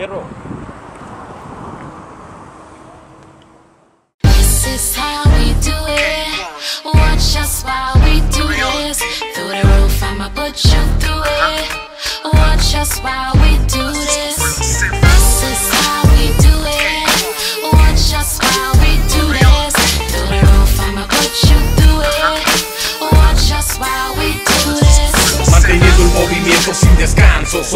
Perro.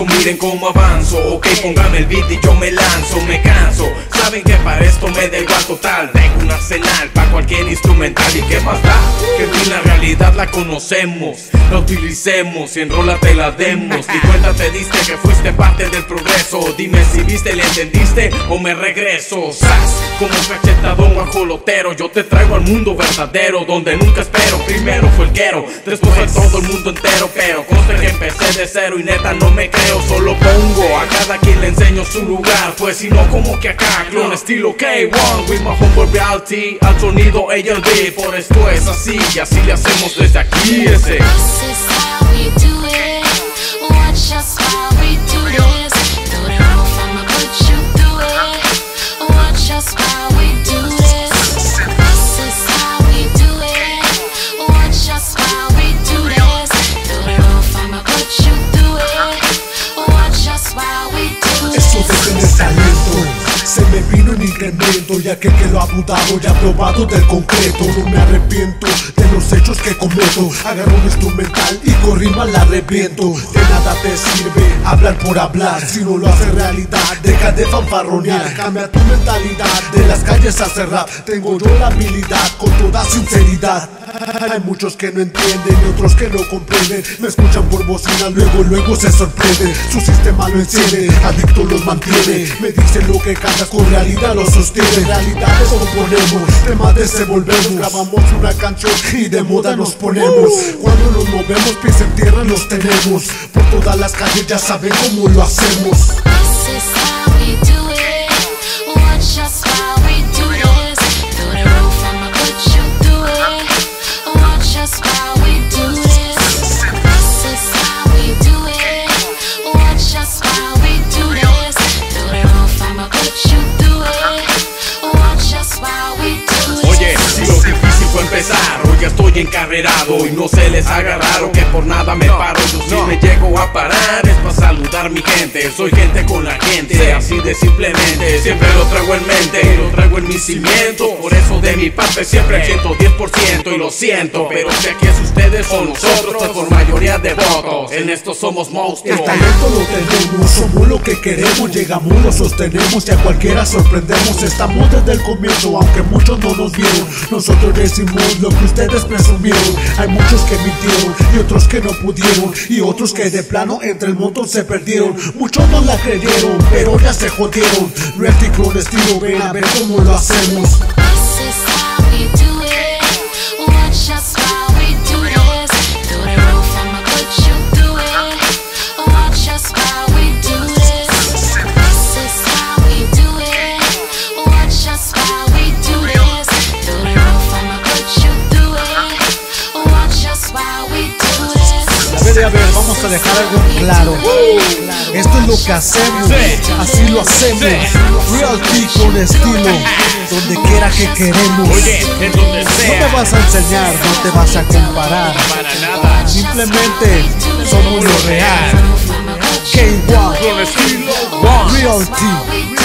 Miren cómo avanzo. Ok, póngame el beat y yo me lanzo Me canso. Saben que para esto me da igual total arsenal para cualquier instrumental. ¿Y qué más da? Que en la realidad la conocemos La utilicemos y enrólate la demos. Y cuenta te diste que fuiste parte del progreso. Dime si viste, le entendiste o me regreso. Sas, como un cachetadón guajolotero Yo te traigo al mundo verdadero Donde nunca espero. Primero fue el quiero Después fue todo el mundo entero Pero conste que empecé de cero y neta no me creo Solo pongo a cada quien le enseño su lugar. Pues si no como que acá Clon estilo K1 With my humble reality Al sonido ALB Por esto es así y así le hacemos desde aquí ese. Eso de me vino en incremento Ya que que lo ha dudado y ha probado del concreto. No me arrepiento de los hechos que cometo. Agarro un instrumental y con rima la reviento De nada te sirve hablar por hablar Si no lo hace realidad, deja de fanfarronear Cambia tu mentalidad, de las calles a cerrar Tengo yo la habilidad con toda sinceridad. Hay muchos que no entienden y otros que no comprenden. Me escuchan por bocina, luego luego se sorprenden. Su sistema lo enciende, adicto los mantiene. Me dicen lo que cantas, con realidad lo sostiene. Realidades componemos, temas desenvolvemos. Grabamos una canción y de moda nos ponemos. Cuando nos movemos, pies en tierra los tenemos. Por todas las calles ya saben cómo lo hacemos. How we do empezar, hoy ya estoy encarrerado Y no se les haga raro que por nada me paro. Yo si me llego a parar es para saludar mi gente. Soy gente con la gente, así de simplemente. Siempre lo traigo en mente y lo traigo en mi cimiento Por eso de mi parte siempre el 110% Y lo siento, pero sé que es ustedes o nosotros Pues por mayoría de votos, en esto somos monstruos. El talento lo tenemos, somos lo que queremos, llegamos, lo sostenemos y a cualquiera sorprendemos. Estamos desde el comienzo, aunque muchos no nos vieron. Nosotros decimos lo que ustedes presumieron. Hay muchos que mintieron y otros que no pudieron y otros que de plano entre el montón se perdieron. Muchos no la creyeron, pero ya se jodieron. Realty con estilo, ven a ver cómo lo hacemos. A dejar algo claro. Esto es lo que hacemos, así lo hacemos. Realty con estilo, donde quiera que queremos. No te vas a enseñar, no te vas a comparar. Simplemente somos lo real. K1, Con estilo, one Realty.